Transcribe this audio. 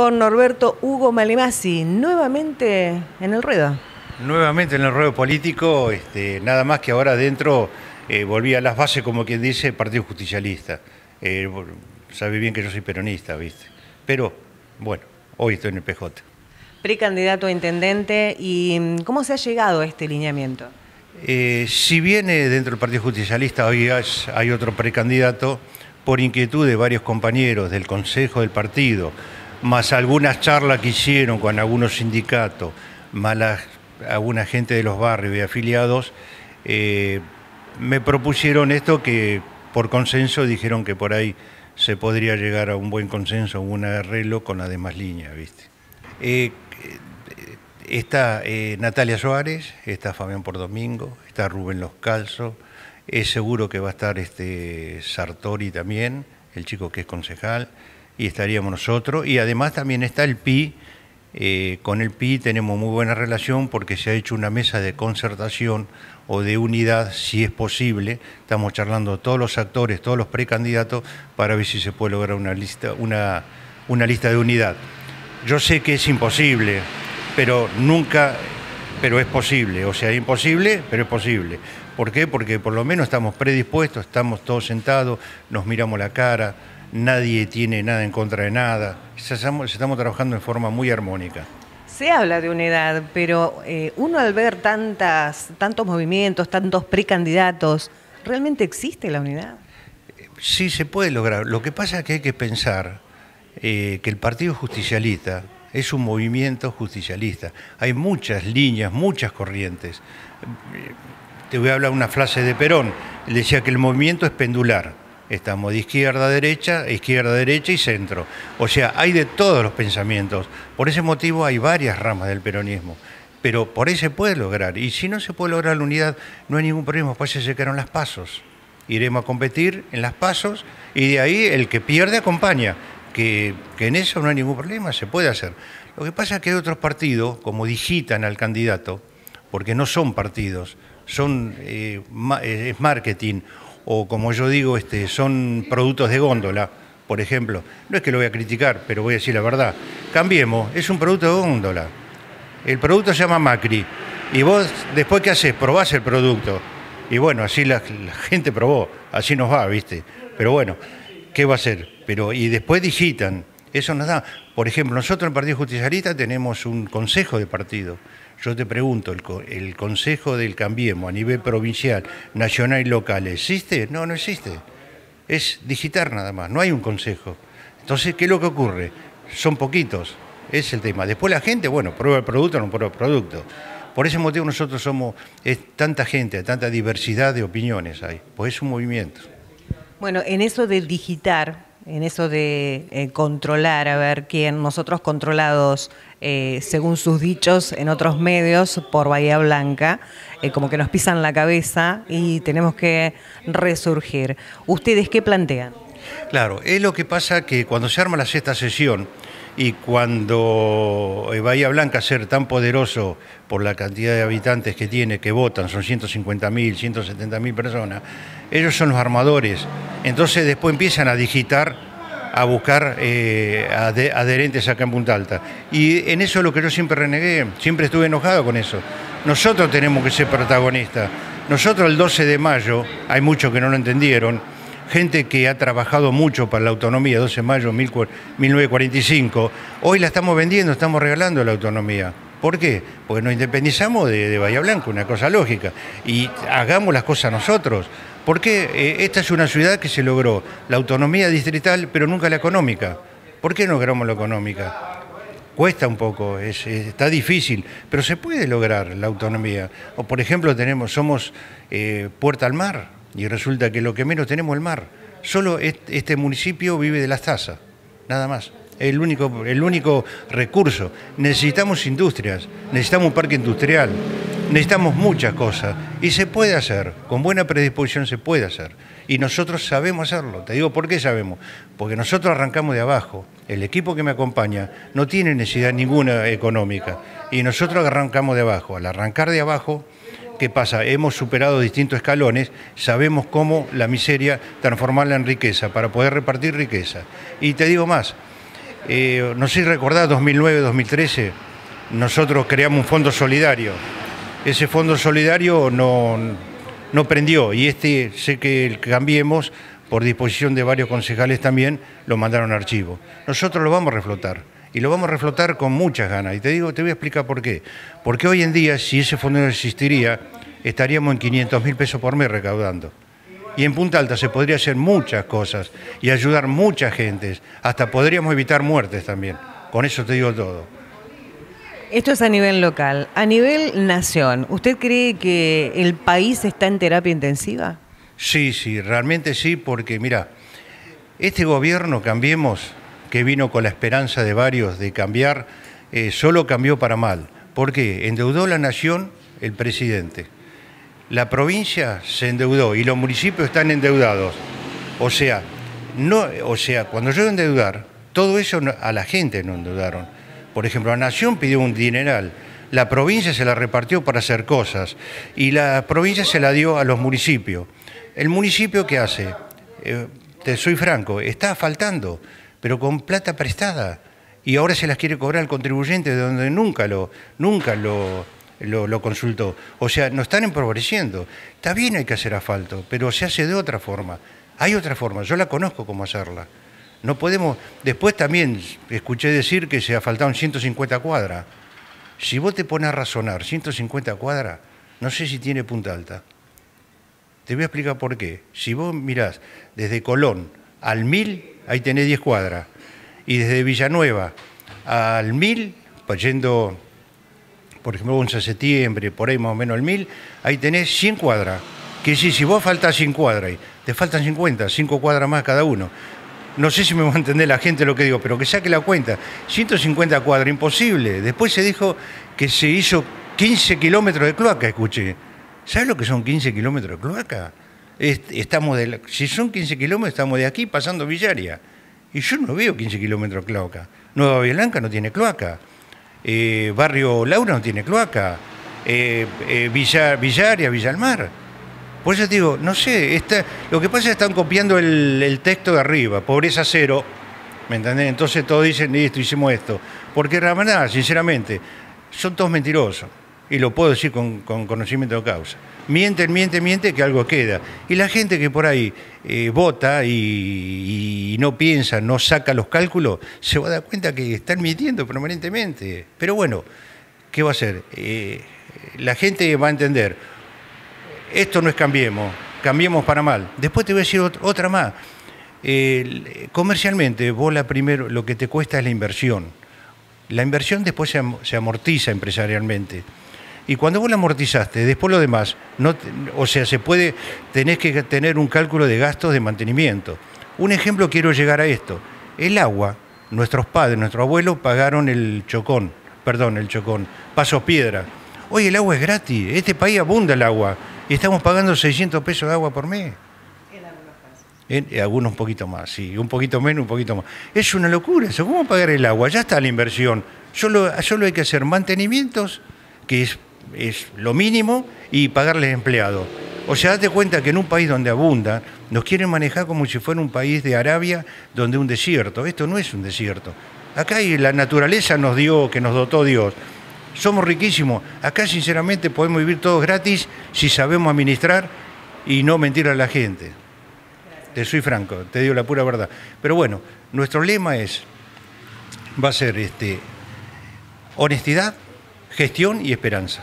Con Norberto Hugo Malimasi, nuevamente en el ruedo. Nuevamente en el ruedo político, este, nada más que ahora adentro eh, volví a las bases, como quien dice, Partido Justicialista. Eh, sabe bien que yo soy peronista, ¿viste? Pero, bueno, hoy estoy en el PJ. Precandidato a intendente, ¿y cómo se ha llegado a este lineamiento? Eh, si viene dentro del Partido Justicialista hoy hay otro precandidato, por inquietud de varios compañeros del Consejo del Partido, más algunas charlas que hicieron con algunos sindicatos, más alguna gente de los barrios y afiliados, eh, me propusieron esto que por consenso dijeron que por ahí se podría llegar a un buen consenso, un arreglo con las demás líneas, ¿viste? Eh, está eh, Natalia Suárez, está Fabián por Domingo, está Rubén Los Calzos, es seguro que va a estar este Sartori también, el chico que es concejal, y estaríamos nosotros. Y además también está el PI. Eh, con el PI tenemos muy buena relación porque se ha hecho una mesa de concertación o de unidad, si es posible. Estamos charlando todos los actores, todos los precandidatos, para ver si se puede lograr una lista, una, una lista de unidad. Yo sé que es imposible, pero nunca, pero es posible. O sea, imposible, pero es posible. ¿Por qué? Porque por lo menos estamos predispuestos, estamos todos sentados, nos miramos la cara nadie tiene nada en contra de nada. Estamos, trabajando en forma muy armónica. Se habla de unidad, pero eh, uno al ver tantas, tantos movimientos, tantos precandidatos, ¿realmente existe la unidad? Sí, se puede lograr. Lo que pasa es que hay que pensar eh, que el Partido Justicialista es un movimiento justicialista. Hay muchas líneas, muchas corrientes. Te voy a hablar una frase de Perón. Él decía que el movimiento es pendular Estamos de izquierda a derecha, izquierda a derecha y centro. O sea, hay de todos los pensamientos. Por ese motivo hay varias ramas del peronismo. Pero por ahí se puede lograr. Y si no se puede lograr la unidad, no hay ningún problema, pues se quedaron las pasos. Iremos a competir en las pasos y de ahí el que pierde acompaña. Que, en eso no hay ningún problema, se puede hacer. Lo que pasa es que hay otros partidos, como digitan al candidato, porque no son partidos, son eh, eh, es marketing o como yo digo, este, son productos de góndola, por ejemplo. No es que lo voy a criticar, pero voy a decir la verdad. Cambiemos, es un producto de góndola. El producto se llama Macri. Y vos, después que haces, probás el producto. Y bueno, así la, gente probó, así nos va, ¿viste? Pero bueno, ¿qué va a hacer? Pero, y después digitan. Eso nos da. Por ejemplo, nosotros en el Partido Justicialista tenemos un consejo de partido. Yo te pregunto, ¿el, Consejo del Cambiemos a nivel provincial, nacional y local existe? No, no existe. Es digitar nada más, no hay un consejo. Entonces, ¿qué es lo que ocurre? Son poquitos, es el tema. Después la gente, bueno, prueba el producto o no prueba el producto. Por ese motivo nosotros somos, tanta gente, tanta diversidad de opiniones hay, pues es un movimiento. Bueno, en eso de digitar, en eso de eh, controlar, a ver quién, nosotros controlados, eh, según sus dichos en otros medios, por Bahía Blanca, eh, como que nos pisan la cabeza y tenemos que resurgir. ¿Ustedes qué plantean? Claro, es lo que pasa que cuando se arma la sexta sesión, y cuando Bahía Blanca ser tan poderoso por la cantidad de habitantes que tiene, que votan, son 150.000, 170.000 personas, ellos son los armadores. Entonces después empiezan a digitar, a buscar eh, adherentes acá en Punta Alta. Y en eso es lo que yo siempre renegué, siempre estuve enojado con eso. Nosotros tenemos que ser protagonistas. Nosotros el 12 de mayo, hay muchos que no lo entendieron, gente que ha trabajado mucho para la autonomía, 12 de mayo de 1945, hoy la estamos vendiendo, estamos regalando la autonomía. ¿Por qué? Porque nos independizamos de, Bahía Blanca, una cosa lógica, y hagamos las cosas nosotros. Porque eh, esta es una ciudad que se logró la autonomía distrital, pero nunca la económica. ¿Por qué no logramos la económica? Cuesta un poco, está difícil, pero se puede lograr la autonomía. O por ejemplo, tenemos, somos eh, puerta al mar, y resulta que lo que menos tenemos es el mar. Solo este municipio vive de las tasas, nada más. El único, el único recurso. Necesitamos industrias, necesitamos un parque industrial, necesitamos muchas cosas. Y se puede hacer, con buena predisposición se puede hacer. Y nosotros sabemos hacerlo. Te digo por qué sabemos. Porque nosotros arrancamos de abajo. El equipo que me acompaña no tiene necesidad ninguna económica. Y nosotros arrancamos de abajo. Al arrancar de abajo ¿Qué pasa? Hemos superado distintos escalones, sabemos cómo la miseria transformarla en riqueza, para poder repartir riqueza. Y te digo más, Eh, no sé si recordás, 2009-2013, nosotros creamos un fondo solidario. Ese fondo solidario no, no prendió y este sé que el Cambiemos, por disposición de varios concejales también, lo mandaron a archivo. Nosotros lo vamos a reflotar y lo vamos a reflotar con muchas ganas. Y te digo, te voy a explicar por qué. Porque hoy en día, si ese fondo no existiría, estaríamos en 500 mil pesos por mes recaudando. Y en Punta Alta se podría hacer muchas cosas y ayudar mucha gente. Hasta podríamos evitar muertes también. Con eso te digo todo. Esto es a nivel local. A nivel nación, ¿usted cree que el país está en terapia intensiva? Sí, sí, realmente sí, porque mira, este gobierno, cambiemos, que vino con la esperanza de varios de cambiar, eh, solo cambió para mal. ¿Por qué? Endeudó la nación el presidente. La provincia se endeudó y los municipios están endeudados. O sea, no, o sea, cuando yo endeudar, todo eso a la gente no endeudaron. Por ejemplo, la nación pidió un dineral, la provincia se la repartió para hacer cosas y la provincia se la dio a los municipios. El municipio, ¿qué hace? Eh, te soy franco, está faltando pero con plata prestada. Y ahora se las quiere cobrar al contribuyente de donde nunca lo, nunca lo, consultó. O sea, nos están empobreciendo. Está bien hay que hacer asfalto, pero se hace de otra forma. Hay otra forma, yo la conozco cómo hacerla. No podemos. Después también escuché decir que se asfaltaron 150 cuadras. Si vos te pones a razonar 150 cuadras, no sé si tiene punta alta. Te voy a explicar por qué. Si vos mirás desde Colón al 1000, ahí tenés 10 cuadras. Y desde Villanueva al 1000, pues yendo, por ejemplo, 11 de septiembre, por ahí más o menos al 1000, ahí tenés 100 cuadras. Que si, si vos faltas 100 cuadras, te faltan 50, 5 cuadras más cada uno. No sé si me va a entender la gente lo que digo, pero que saque la cuenta. 150 cuadras, imposible. Después se dijo que se hizo 15 kilómetros de cloaca, escuché. ¿Sabes lo que son 15 kilómetros de cloaca? Estamos si son 15 kilómetros, estamos de aquí pasando Villaria. Y yo no veo 15 kilómetros cloaca. Nueva Blanca no tiene cloaca. Eh, Barrio Laura no tiene cloaca. Eh, eh, Villaria, Villalmar. Por eso te digo, no sé, lo que pasa es que están copiando el, texto de arriba, pobreza cero, ¿me entendés? Entonces todos dicen, esto, hicimos esto. Porque Ramaná, sinceramente, son todos mentirosos. Y lo puedo decir con conocimiento de causa mienten, mienten, mienten, que algo queda. Y la gente que por ahí eh, vota y, no piensa, no saca los cálculos, se va a dar cuenta que están mintiendo permanentemente. Pero bueno, ¿qué va a hacer? Eh, la gente va a entender, esto no es cambiemos, cambiemos para mal. Después te voy a decir otra más. comercialmente, vos la primero, lo que te cuesta es la inversión. La inversión después se amortiza empresarialmente. Y cuando vos la amortizaste, después lo demás, no, o sea, se puede, tenés que tener un cálculo de gastos de mantenimiento. Un ejemplo quiero llegar a esto. El agua, nuestros padres, nuestros abuelos pagaron el chocón, perdón, el chocón, paso piedra. Hoy el agua es gratis, este país abunda el agua y estamos pagando 600 pesos de agua por mes. En algunos casos. En, algunos un poquito más, sí, un poquito menos, un poquito más. Es una locura eso, ¿cómo pagar el agua? Ya está la inversión. Solo, solo hay que hacer mantenimientos, que es es lo mínimo, y pagarles empleados. O sea, date cuenta que en un país donde abunda, nos quieren manejar como si fuera un país de Arabia, donde un desierto. Esto no es un desierto. Acá la naturaleza nos dio, que nos dotó Dios. Somos riquísimos. Acá, sinceramente, podemos vivir todos gratis si sabemos administrar y no mentir a la gente. Te soy franco, te digo la pura verdad. Pero bueno, nuestro lema es, va a ser este, honestidad, gestión y esperanza.